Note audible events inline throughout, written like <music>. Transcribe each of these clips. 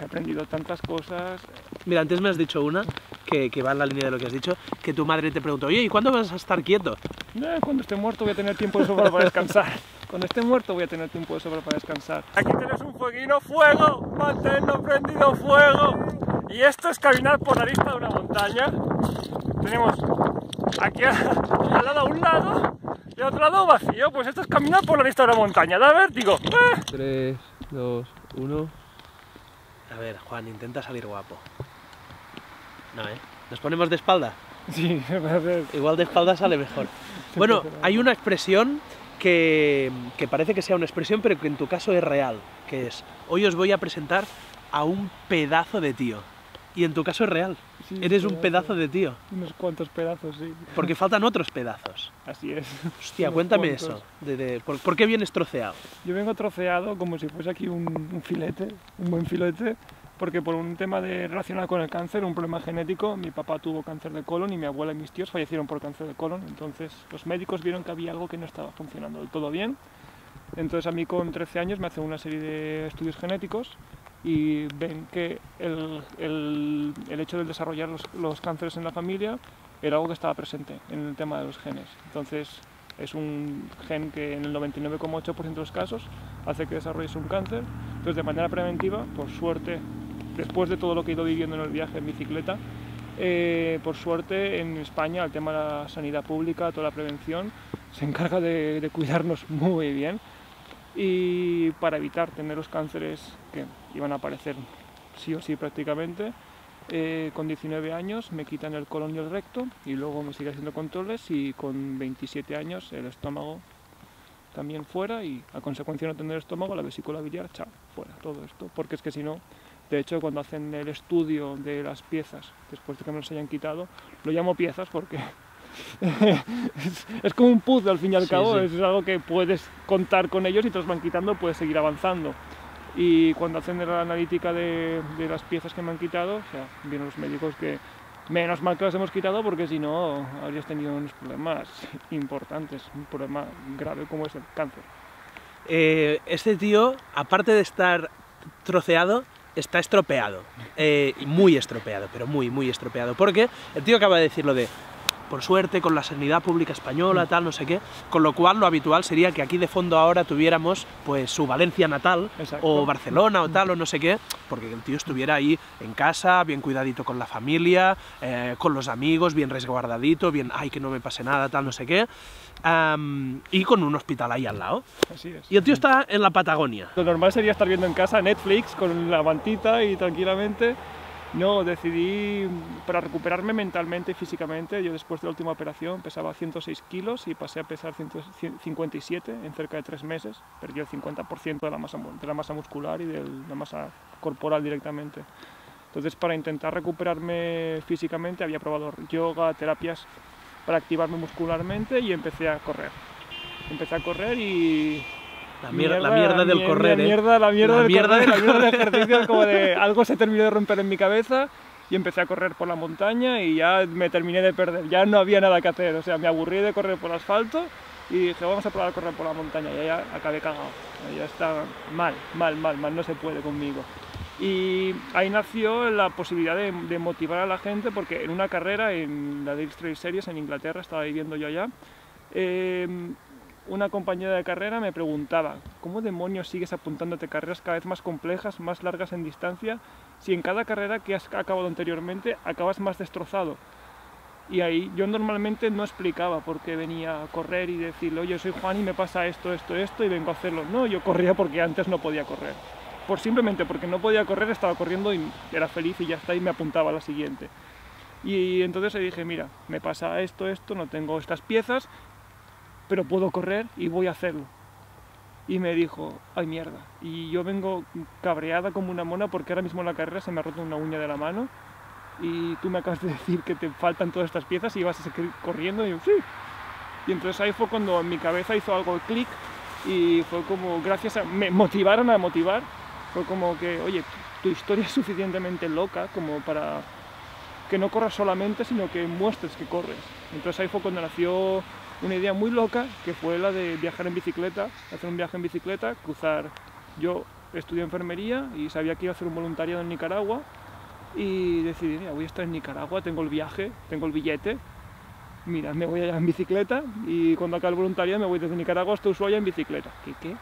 he aprendido tantas cosas. Mira, antes me has dicho una que, que va en la línea de lo que has dicho, que tu madre te preguntó, oye, ¿y cuándo vas a estar quieto? Eh, cuando esté muerto voy a tener tiempo de sobra para descansar. <laughs> Cuando esté muerto voy a tener tiempo de sobra para descansar. Aquí tienes un fueguino, fuego, manténlo prendido, fuego. Y esto es caminar por la lista de una montaña. Tenemos aquí a- al lado un lado y al otro lado vacío. Pues esto es caminar por la lista de una montaña. Da vértigo. ¡Eh! 3, 2, 1. A ver, Juan, intenta salir guapo. No, ¿eh? ¿Nos ponemos de espalda? <laughs> Sí, Igual de espalda sale mejor. <laughs> Bueno, hay una expresión que, que parece que sea una expresión, pero que en tu caso es real, que es, hoy os voy a presentar a un pedazo de tío. Y en tu caso es real. Sí, Eres un pedazo. pedazo de tío. unos cuantos pedazos, sí. Porque faltan otros pedazos. Así es. Hostia, Unos cuéntame cuantos. eso. de- de- ¿por, por qué vienes troceado? Yo vengo troceado como si fuese aquí un, un filete, un buen filete, porque por un tema de, relacionado con el cáncer, un problema genético, mi papá tuvo cáncer de colon y mi abuela y mis tíos fallecieron por cáncer de colon. Entonces los médicos vieron que había algo que no estaba funcionando del todo bien. Entonces a mí con 13 años me hacen una serie de estudios genéticos y ven que el, el- hecho de desarrollar los, los cánceres en la familia era algo que estaba presente en el tema de los genes. Entonces es un gen que en el 99,8% de los casos hace que desarrolles un cáncer. Entonces de manera preventiva, por suerte, después de todo lo que he ido viviendo en el viaje en bicicleta, eh, por suerte en España el tema de la sanidad pública, toda la prevención, se encarga de cuidarnos <laughs> muy bien y para evitar tener los cánceres que iban a aparecer sí o sí prácticamente. eh, con 19 años me quitan el colon y el recto y luego me sigue haciendo controles y con 27 años el estómago también fuera y a consecuencia de no tener estómago la vesícula biliar, chao, fuera todo esto, porque es que si no, de hecho cuando hacen el estudio de las piezas, después de que me los hayan quitado, lo llamo piezas porque es, <laughs> es como un puzzle al fin y al Sí, cabo, sí. es algo que puedes contar con ellos y te los van quitando, puedes seguir avanzando. Y cuando hacen la analítica de, de las piezas que me han quitado, o sea, vienen los médicos que menos mal que las hemos quitado porque si no habrías tenido unos problemas importantes, un problema grave como es el cáncer. Eh, este tío, aparte de estar troceado, está estropeado. Eh, muy estropeado, pero muy, muy estropeado. Porque el tío acaba de decir lo de, por suerte, con la sanidad pública española, tal, no sé qué. Con lo cual, lo habitual sería que aquí de fondo ahora tuviéramos, pues, su Valencia natal, Exacto. o Barcelona, o tal, o no sé qué. Porque el tío estuviera ahí en casa, bien cuidadito con la familia, eh, con los amigos, bien resguardadito, bien, ay, que no me pase nada, tal, no sé qué. Y con un hospital ahí al lado. Así es. Y el tío está en la Patagonia. Lo normal sería estar viendo en casa Netflix con la mantita y tranquilamente. No, decidí para recuperarme mentalmente y físicamente. Yo después de la última operación pesaba 106 kilos y pasé a pesar 157 en cerca de tres meses. Perdí el 50% de la, masa, de la masa muscular y de la masa corporal directamente. Entonces, para intentar recuperarme físicamente, había probado yoga, terapias para activarme muscularmente y empecé a correr. Empecé a correr y La, mier- la mierda del correr, la mierda, la mierda del mierda correr, del la mierda del ejercicio, como de <laughs> algo se terminó de romper en mi cabeza y empecé a correr por la montaña y ya me terminé de perder, ya no había nada que hacer, o sea, me aburrí de correr por asfalto y dije, vamos a probar a correr por la montaña y ya acabé cagado, ya está mal, mal, mal, mal, no se puede conmigo. Y ahí nació la posibilidad de, de motivar a la gente porque en una carrera, en la Dale Trail Series en Inglaterra, estaba viviendo yo allá, eh, una compañera de carrera me preguntaba, ¿cómo demonios sigues apuntándote carreras cada vez más complejas, más largas en distancia, si en cada carrera que has acabado anteriormente acabas más destrozado? Y ahí yo normalmente no explicaba por qué venía a correr y decirle, oye, soy Juan y me pasa esto, esto, esto y vengo a hacerlo. No, yo corría porque antes no podía correr. Por simplemente porque no podía correr, estaba corriendo y era feliz y ya está y me apuntaba a la siguiente. Y entonces le dije, mira, me pasa esto, esto, no tengo estas piezas, pero puedo correr y voy a hacerlo. Y me dijo, ay mierda. Y yo vengo cabreada como una mona porque ahora mismo en la carrera se me ha roto una uña de la mano y tú me acabas de <laughs> decir que te faltan todas estas piezas y vas a seguir corriendo. Y yo, sí. Y entonces ahí fue cuando en mi cabeza hizo algo de clic y fue como, gracias a, me motivaron a motivar, fue como que, oye, tu historia es suficientemente loca como para que no corras solamente, sino que muestres que corres. Entonces ahí fue cuando nació una idea muy loca, que fue la de viajar en bicicleta, hacer un viaje en bicicleta, cruzar. Yo estudio enfermería y sabía que iba a hacer un voluntariado en Nicaragua y decidí, mira, voy a estar en Nicaragua, tengo el viaje, tengo el billete, mira, me voy allá en bicicleta y cuando acabe el voluntariado me voy desde Nicaragua hasta Ushuaia en bicicleta. ¿Qué qué?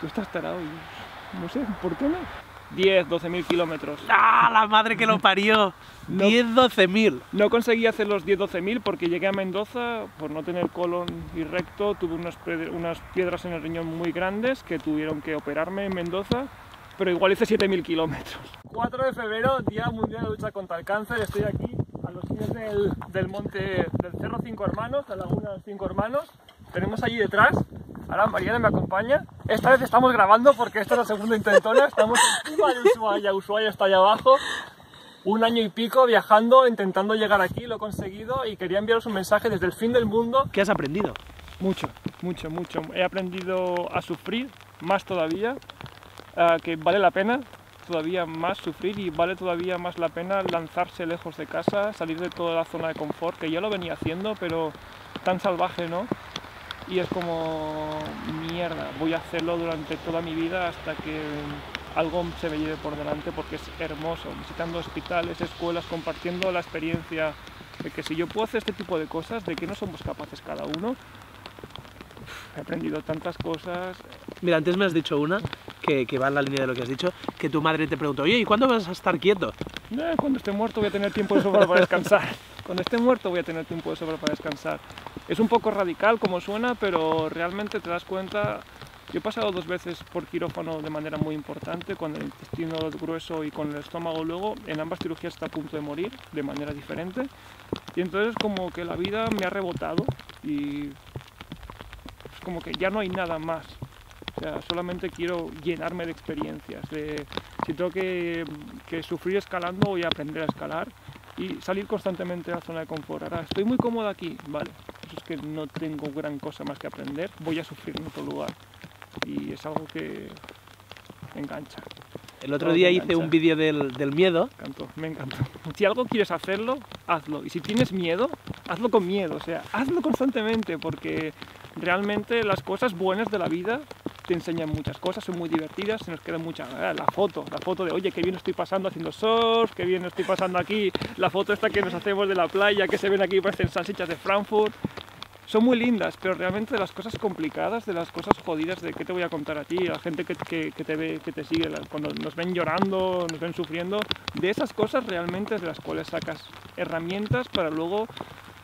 Tú estás tarado y no sé, ¿por qué no? 10, 12 mil kilómetros. ¡Ah, la madre que lo parió! No. 10, 12 mil. No conseguí hacer los 10-12 mil porque llegué a Mendoza por no tener colon y recto, tuve unas, unas piedras en el riñón muy grandes que tuvieron que operarme en Mendoza, pero igual hice 7.000 kilómetros. 4 de febrero, Día Mundial de Lucha contra el Cáncer, estoy aquí a los pies del, del monte del Cerro Cinco Hermanos, la Laguna de los Cinco Hermanos. Tenemos allí detrás, ahora Mariana me acompaña. Esta vez estamos grabando porque esta es la segunda intentona, estamos encima de Ushuaia, Ushuaia está allá abajo un año y pico viajando, intentando llegar aquí, lo he conseguido y quería enviaros un mensaje desde el fin del mundo. ¿Qué has aprendido? Mucho, mucho, mucho. He aprendido a sufrir más todavía, ah, que vale la pena todavía más sufrir y vale todavía más la pena lanzarse lejos de casa, salir de toda la zona de confort, que ya lo venía haciendo, pero tan salvaje, ¿no? Y es como, mierda, voy a hacerlo durante toda mi vida hasta que algo se me lleve por delante porque es hermoso, visitando hospitales, escuelas, compartiendo la experiencia de que si yo puedo hacer este tipo de cosas, de que no somos capaces cada uno, Uf, he aprendido tantas cosas. Mira, antes me has dicho una que, que va en la línea de lo que has dicho, que tu madre te preguntó, oye, ¿y cuándo vas a estar quieto? Eh, cuando esté muerto voy a tener tiempo de sobra para descansar. <laughs> Cuando esté muerto voy a tener tiempo de sobra para descansar. Es un poco radical como suena, pero realmente te das cuenta. Yo he pasado dos veces por quirófano de manera muy importante, con el intestino grueso y con el estómago luego. En ambas cirugías está a punto de morir de manera diferente. Y entonces como que la vida me ha rebotado y es como que ya no hay nada más. O sea, solamente quiero llenarme de experiencias. De, si tengo que, que sufrir escalando, voy a aprender a escalar y salir constantemente de la zona de confort. Ahora, estoy muy cómodo aquí, vale. Es que no tengo gran cosa más que aprender. Voy a sufrir en otro lugar. Y es algo que engancha. El otro Todo día hice engancha. un vídeo del, del miedo. Me encantó, me encantó. Si algo quieres hacerlo, hazlo. Y si tienes miedo, hazlo con miedo. O sea, hazlo constantemente porque realmente las cosas buenas de la vida te enseñan muchas cosas, son muy divertidas, se nos queda mucha ah, la foto, la foto de oye, qué bien estoy pasando haciendo surf, qué bien estoy pasando aquí, la foto esta que nos hacemos de la playa, que se ven aquí, parecen salsichas de Frankfurt. Son muy lindas, pero realmente de las cosas complicadas, de las cosas jodidas, de qué te voy a contar a ti, la gente que, que- te ve, que te sigue, cuando nos ven llorando, nos ven sufriendo, de esas cosas realmente de las cuales sacas herramientas para luego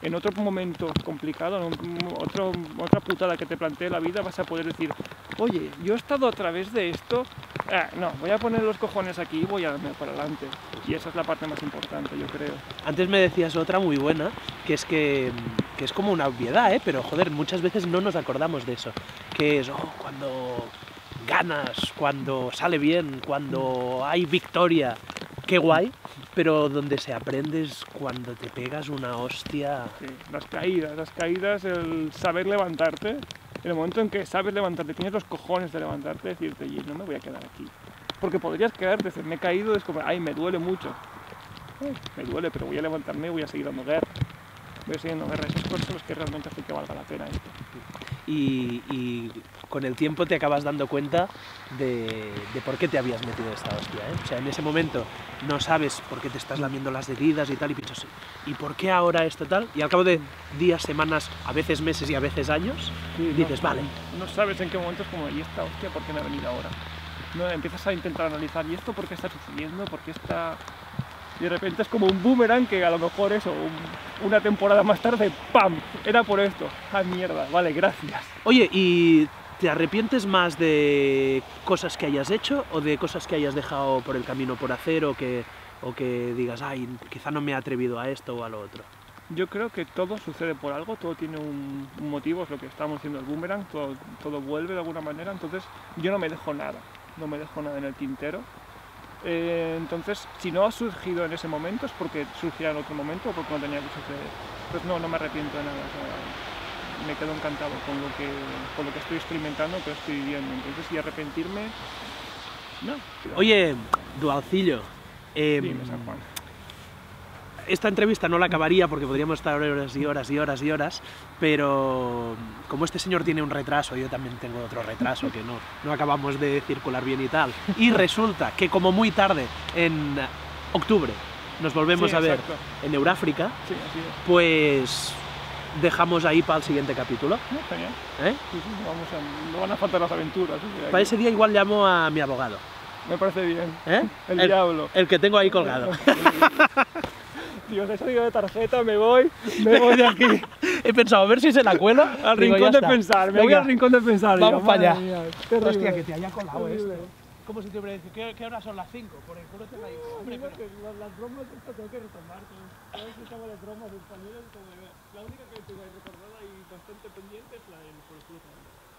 en otro momento complicado, en otro, otra putada que te plantee la vida, vas a poder decir, oye, yo he estado a través de esto, ah, no, voy a poner los cojones aquí y voy a darme para adelante. Y esa es la parte más importante, yo creo. Antes me decías otra muy buena, que es que, que es como una obviedad, ¿eh? pero joder, muchas veces no nos acordamos de eso. Que es, oh, cuando ganas, cuando sale bien, cuando hay victoria, qué guay, pero donde se aprende es cuando te pegas una hostia. Sí, las caídas, las caídas, el saber levantarte, en el momento en que sabes levantarte, tienes los cojones de levantarte, decirte, oye, no me voy a quedar aquí. Porque podrías quedarte, decir, me he caído, es como, ay, me duele mucho. Me duele, pero voy a levantarme y voy a seguir dando guerra. Voy a seguir dando guerra. Esas cosas son que realmente hacen que valga la pena esto. Y, y con el tiempo te acabas dando cuenta de, de por qué te habías metido esta hostia. ¿eh? O sea, en ese momento no sabes por qué te estás lamiendo las heridas y tal, y piensas, ¿y por qué ahora esto tal? Y al cabo de días, semanas, a veces meses y a veces años, Sí, no, dices, vale, No sabes en qué momento es como, ¿y esta hostia por qué me ha venido ahora? No, empiezas a intentar analizar, ¿y esto por qué está sucediendo? ¿Por qué está...? Y de repente es como un boomerang que a lo mejor eso, un- una temporada más tarde, ¡pam! Era por esto. ¡Ah, mierda! Vale, gracias. Oye, ¿y te arrepientes más de cosas que hayas hecho o de cosas que hayas dejado por el camino por hacer o que, o que digas, ay, quizá no me he atrevido a esto o a lo otro? Yo creo que todo sucede por algo, todo tiene un, un motivo, es lo que estamos haciendo el boomerang, todo, todo vuelve de alguna manera, entonces yo no me dejo nada, no me dejo nada en el tintero. Eh, entonces, si no ha surgido en ese momento es porque surgirá en otro momento o porque no tenía que suceder. Pues no, no me arrepiento de nada, o sea, me quedo encantado con lo, que, con lo que estoy experimentando, con lo que estoy viviendo. Entonces, y arrepentirme, no. Oye, Dualcillo, em, Dime, San Juan. Esta entrevista no la acabaría porque podríamos estar horas y horas y horas y horas, pero como este señor tiene un retraso, yo también tengo otro retraso que no, no acabamos de circular bien y tal. Y resulta que como muy tarde, en octubre, nos volvemos Sí, a ver exacto. en Euráfrica, Sí, pues dejamos ahí para el siguiente capítulo. No, genial. ¿eh? Sí, vamos a, no van a faltar las aventuras. Para ese día igual llamo a mi abogado. Me parece bien. ¿eh? El diablo. el que tengo ahí colgado. <laughs> Dios, he salido de tarjeta, me voy, me voy de aquí. <laughs> He pensado, a ver si se la cuelo. <laughs> Al Digo, rincón de está. pensar, me voy Venga, al rincón de pensar. Vamos Digo, pa' allá. mía. Hostia, que te haya colado esto. Como si te hubiera dicho, ¿qué, qué horas son las 5? Por el culo te la digo, hombre, pero- que las, las bromas estas tengo que retomar. tío. ¿Sabes que estaba las bromas españolas? Como de- la única que tengo ahí recordada y bastante pendiente es la del por el culo.